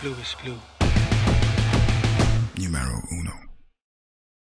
blue is blue.